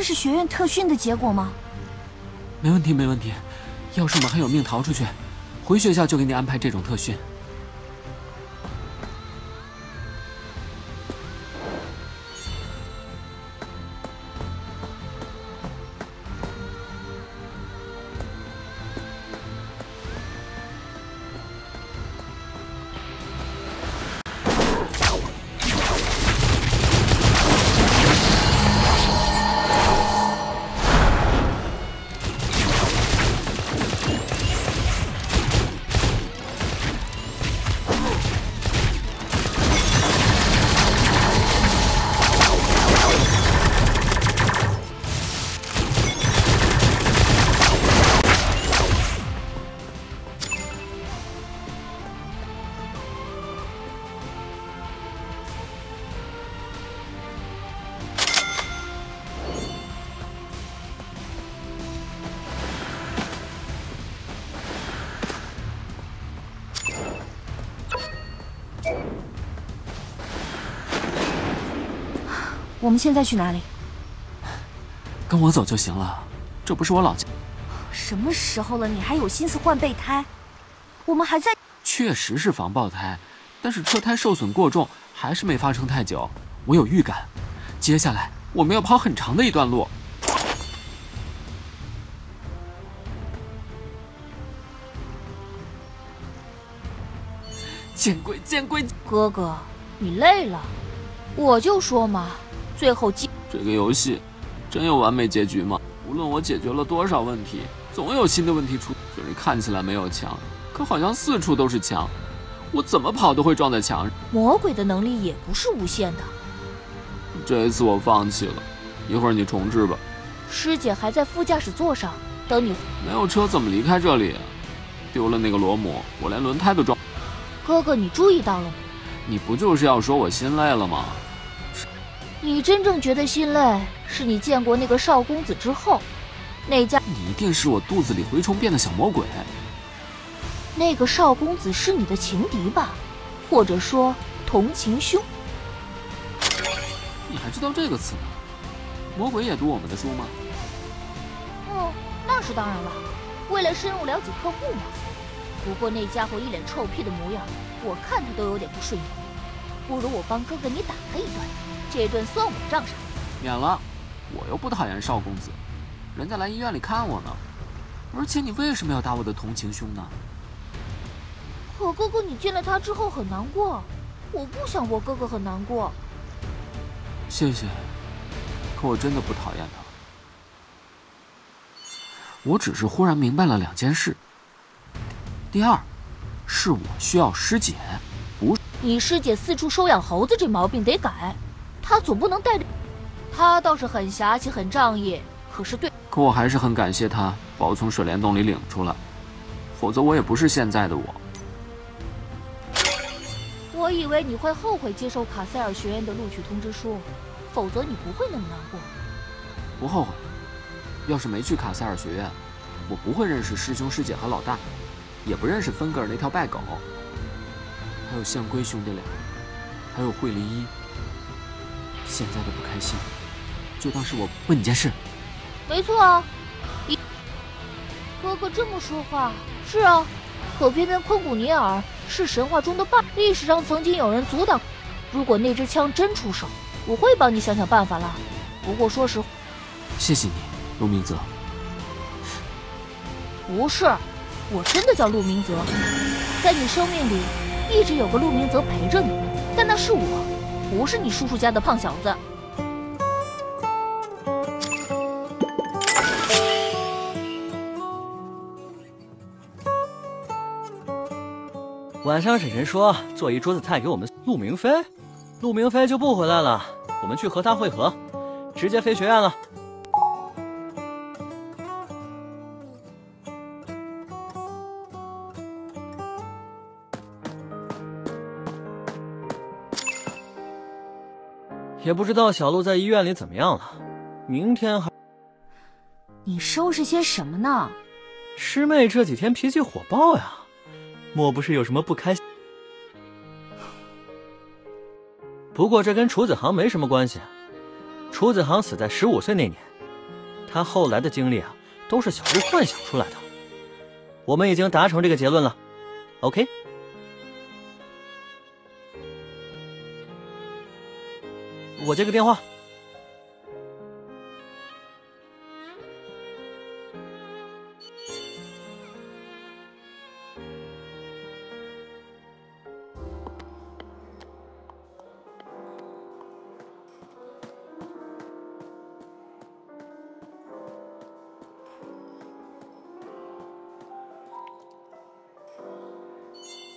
这是学院特训的结果吗？没问题，没问题。要是我们还有命逃出去，回学校就给你安排这种特训。我们现在去哪里？跟我走就行了，这不是我老家。什么时候了，你还有心思换备胎？我们还在……确实是防爆胎，但是车胎受损过重，还是没发生太久。我有预感，接下来我们要跑很长的一段路。见鬼！见鬼！哥哥，你累了，我就说嘛。最后结这个游戏真有完美结局吗？无论我解决了多少问题，总有新的问题出。就是看起来没有墙，可好像四处都是墙，我怎么跑都会撞在墙上。魔鬼的能力也不是无限的。这一次我放弃了，一会儿你重置吧。师姐还在副驾驶座上等你。没有车怎么离开这里？丢了那个螺母，我连轮胎都撞。哥哥，你注意到了吗？你不就是要说我心累了吗？你真正觉得心累，是你见过那个少公子之后，那家你一定是我肚子里蛔虫变的小魔鬼。那个少公子是你的情敌吧，或者说同情兄？你还知道这个词呢？魔鬼也读我们的书吗？嗯，那是当然了，为了深入了解客户嘛。不过那家伙一脸臭屁的模样，我看他都有点不顺眼。不如我帮哥哥你打他一顿。这顿算我账上，免了。我又不讨厌少公子，人家来医院里看我呢。而且你为什么要打我的同情兄呢？可哥哥，你见了他之后很难过，我不想我哥哥很难过。谢谢，可我真的不讨厌他。我只是忽然明白了两件事。第二，是我需要师姐，不是你师姐四处收养猴子，这毛病得改。他总不能带着，他倒是很侠气、很仗义，可是对，可我还是很感谢他把我从水帘洞里领出来，否则我也不是现在的我。我以为你会后悔接受卡塞尔学院的录取通知书，否则你不会那么难过。不后悔，要是没去卡塞尔学院，我不会认识师兄师姐和老大，也不认识芬格尔那条败狗，还有象龟兄弟俩，还有惠梨一。现在的不开心，就当是我问你件事。没错啊，一哥哥这么说话是啊，可偏偏昆古尼尔是神话中的霸，历史上曾经有人阻挡。如果那支枪真出手，我会帮你想想办法了。不过说实话，谢谢你，陆明泽。不是，我真的叫陆明泽，在你生命里一直有个陆明泽陪着你，但那是我。不是你叔叔家的胖小子。晚上婶婶说做一桌子菜给我们。陆明飞，陆明飞就不回来了，我们去和他会合，直接飞学院了。也不知道小鹿在医院里怎么样了，明天还……你收拾些什么呢？师妹这几天脾气火爆呀，莫不是有什么不开心？不过这跟楚子航没什么关系，楚子航死在十五岁那年，他后来的经历啊，都是小鹿幻想出来的。我们已经达成这个结论了，OK。我接个电话。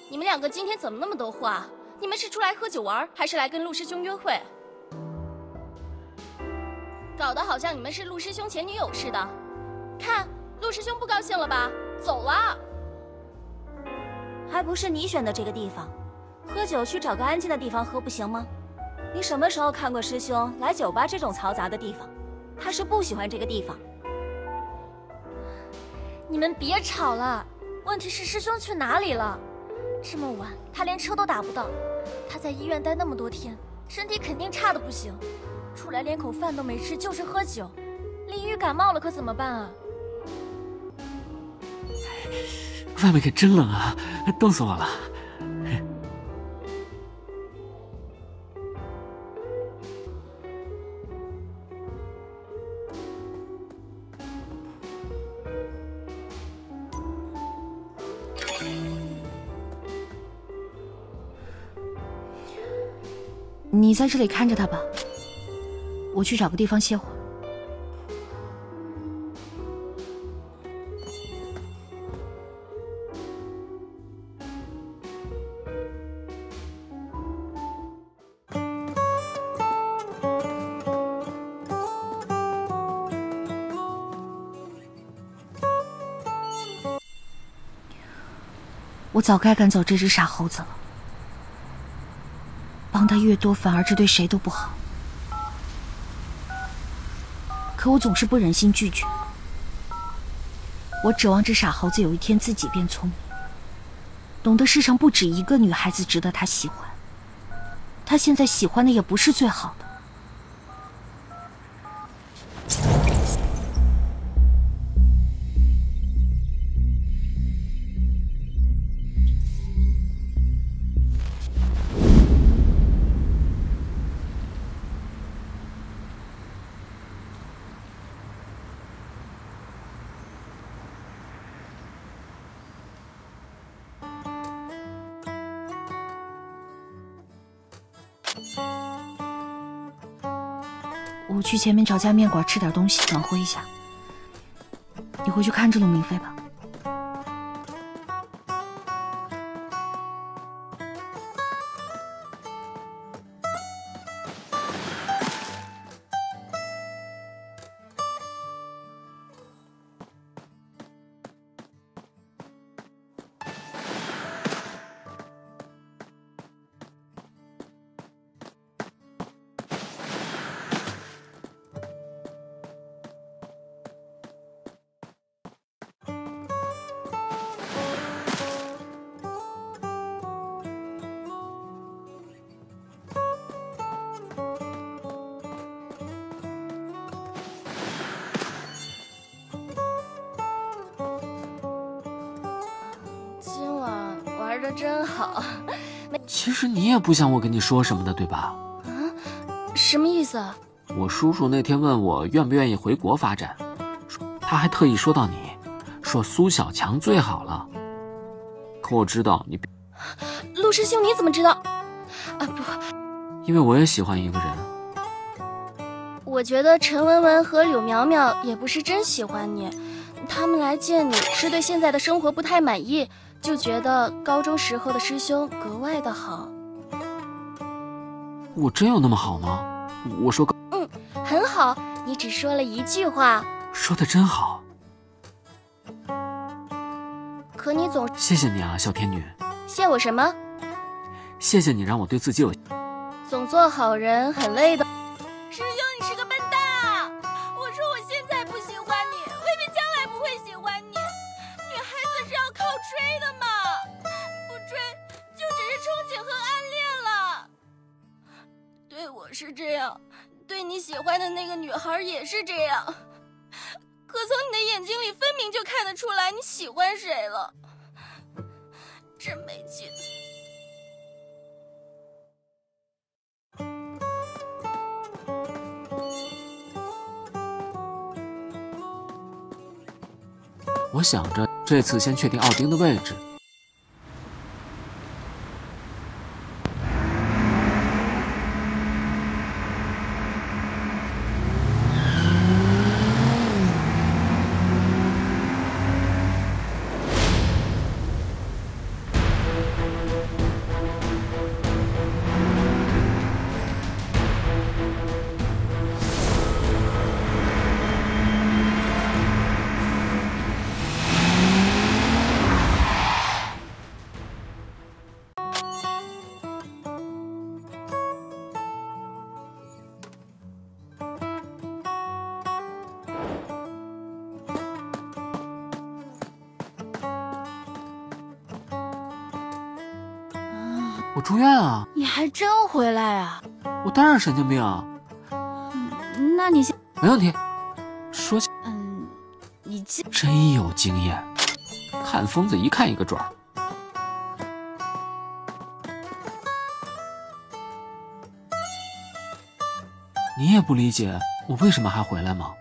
你们两个今天怎么那么多话？你们是出来喝酒玩，还是来跟陆师兄约会？搞得好像你们是陆师兄前女友似的。看，陆师兄不高兴了吧？走了。还不是你选的这个地方，喝酒去找个安静的地方喝不行吗？你什么时候看过师兄来酒吧这种嘈杂的地方？他是不喜欢这个地方。你们别吵了。问题是师兄去哪里了？这么晚，他连车都打不到。他在医院待那么多天，身体肯定差的不行。出来连口饭都没吃，就是喝酒。李玉感冒了可怎么办啊？外面可真冷啊，冻死我了。你在这里看着他吧，我去找个地方歇会儿。我早该赶走这只傻猴子了。帮他越多，反而这对谁都不好。可我总是不忍心拒绝。我指望这傻猴子有一天自己变聪明，懂得世上不止一个女孩子值得他喜欢。他现在喜欢的也不是最好的。我去前面找家面馆吃点东西，暖和一下。你回去看着陆明飞吧。的真好，其实你也不想我跟你说什么的，对吧？啊，什么意思？我叔叔那天问我愿不愿意回国发展，他还特意说到你，说苏小强最好了。可我知道你，陆师兄，你怎么知道？啊不，因为我也喜欢一个人。我觉得陈文文和柳苗苗也不是真喜欢你，他们来见你是对现在的生活不太满意。就觉得高中时候的师兄格外的好。我真有那么好吗？我说高……嗯，很好。你只说了一句话。说的真好。可你总……谢谢你啊，小天女。谢我什么？谢谢你让我对自己有……总做好人很累的。追的嘛，不追就只是憧憬和暗恋了。对我是这样，对你喜欢的那个女孩也是这样。可从你的眼睛里分明就看得出来你喜欢谁了，真没劲。我想着这次先确定奥丁的位置。住院啊！你还真回来啊！我当然神经病啊！嗯，那你先没问题。说起，嗯，你这真有经验，看疯子一看一个准儿。你也不理解我为什么还回来吗？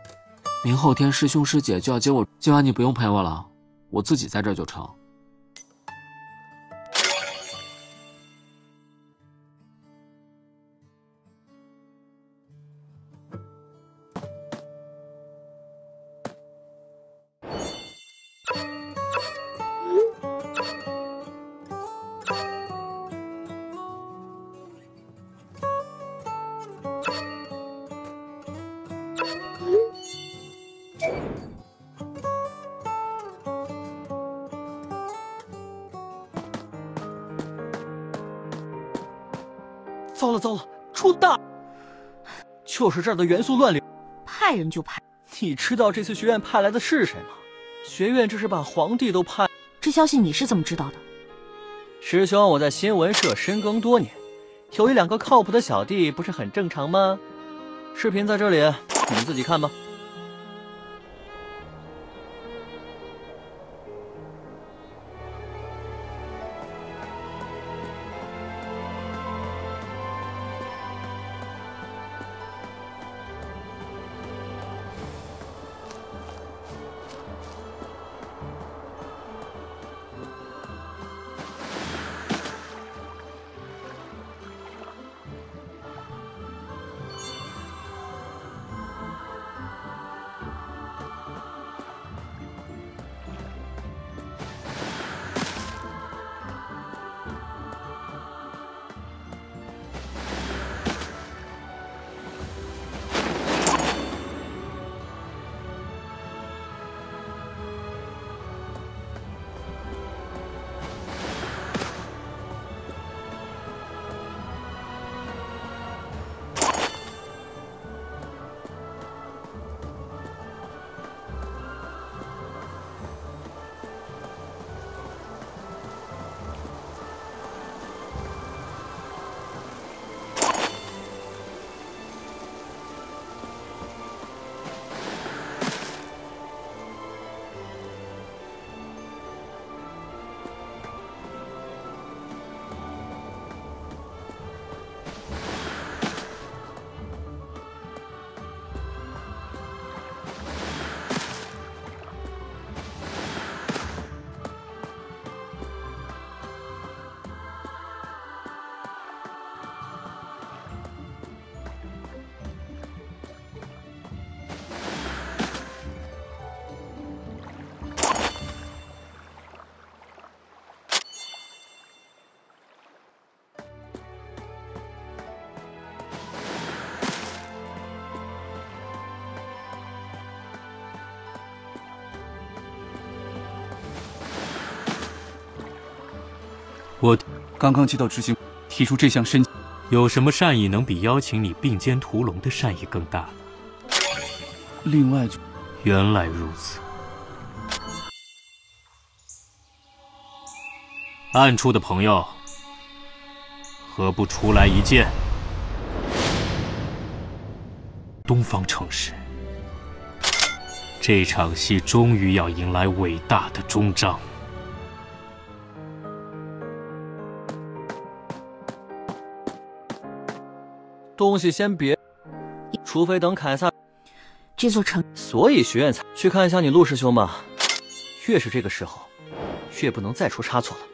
明后天师兄师姐就要接我，今晚你不用陪我了，我自己在这儿就成。糟了糟了，出大！就是这儿的元素乱流，派人就派。你知道这次学院派来的是谁吗？学院这是把皇帝都派。这消息你是怎么知道的？师兄，我在新闻社深耕多年，有一两个靠谱的小弟不是很正常吗？视频在这里，你们自己看吧。刚刚接到执行提出这项申请，有什么善意能比邀请你并肩屠龙的善意更大呢？另外，原来如此。暗处的朋友，何不出来一见？东方城市，这场戏终于要迎来伟大的终章。东西先别，除非等凯撒。这座城，所以学院才去看一下你陆师兄吧。越是这个时候，越不能再出差错了。